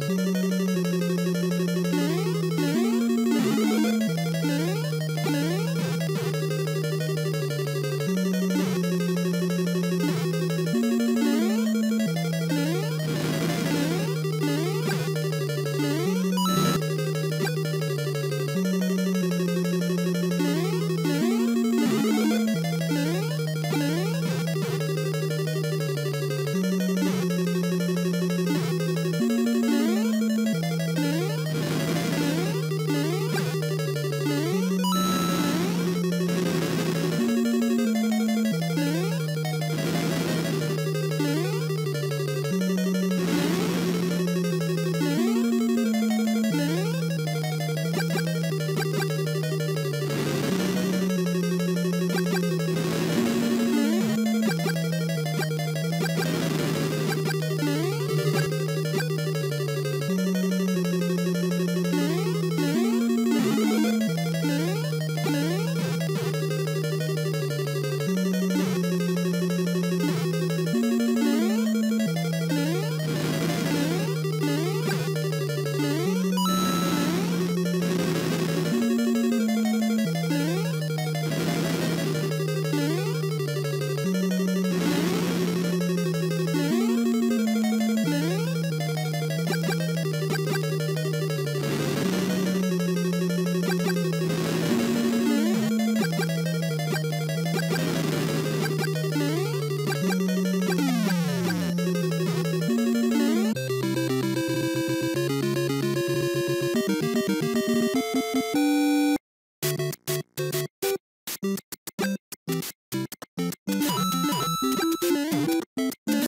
Música